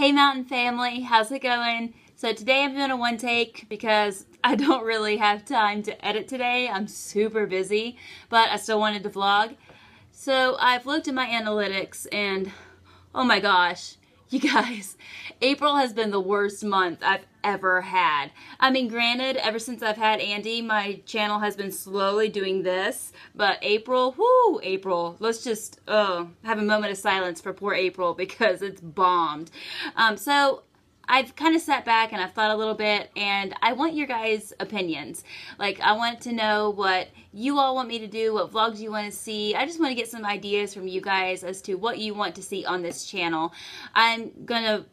Hey Mountain family, how's it going? So today I'm doing a one take because I don't really have time to edit today. I'm super busy, but I still wanted to vlog. So I've looked at my analytics and oh my gosh, you guys, April has been the worst month I've ever had. I mean, granted, ever since I've had Andy, my channel has been slowly doing this, but April, whoo, April, let's just, oh, have a moment of silence for poor April because it's bombed. Um, so I've kind of sat back and I've thought a little bit, and I want your guys' opinions. Like, I want to know what you all want me to do, what vlogs you want to see. I just want to get some ideas from you guys as to what you want to see on this channel. I'm going to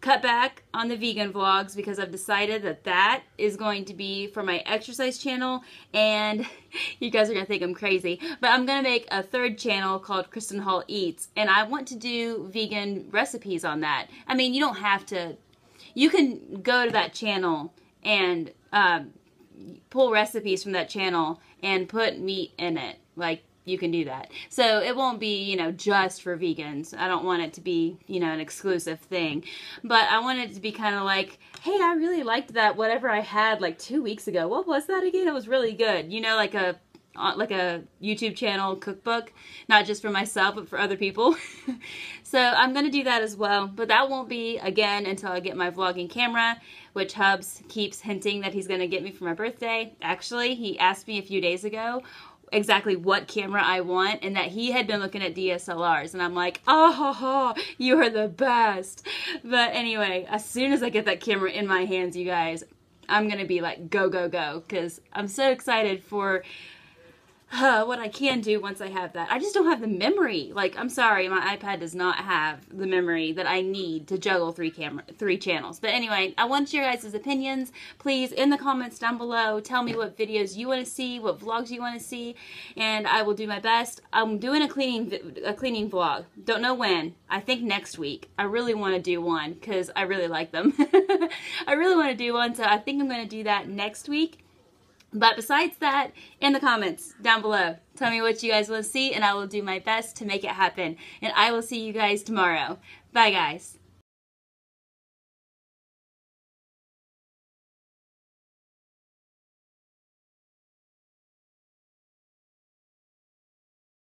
cut back on the vegan vlogs because I've decided that that is going to be for my exercise channel and you guys are going to think I'm crazy but I'm going to make a third channel called Kristen Hall Eats and I want to do vegan recipes on that. I mean you don't have to you can go to that channel and um, pull recipes from that channel and put meat in it like you can do that. So it won't be, you know, just for vegans. I don't want it to be, you know, an exclusive thing. But I want it to be kind of like, hey, I really liked that whatever I had like two weeks ago. What was that again? It was really good. You know, like a uh, like a YouTube channel cookbook, not just for myself, but for other people. so I'm going to do that as well, but that won't be again until I get my vlogging camera, which Hubs keeps hinting that he's going to get me for my birthday. Actually, he asked me a few days ago exactly what camera I want and that he had been looking at DSLRs and I'm like, oh, ho, ho, you are the best. But anyway, as soon as I get that camera in my hands, you guys, I'm going to be like, go, go, go, because I'm so excited for uh, what I can do once I have that. I just don't have the memory. Like, I'm sorry, my iPad does not have the memory that I need to juggle three camera, three channels. But anyway, I want your guys' opinions. Please, in the comments down below, tell me what videos you want to see, what vlogs you want to see, and I will do my best. I'm doing a cleaning a cleaning vlog. Don't know when. I think next week. I really want to do one because I really like them. I really want to do one, so I think I'm going to do that next week. But besides that, in the comments down below, tell me what you guys want to see and I will do my best to make it happen. And I will see you guys tomorrow. Bye guys.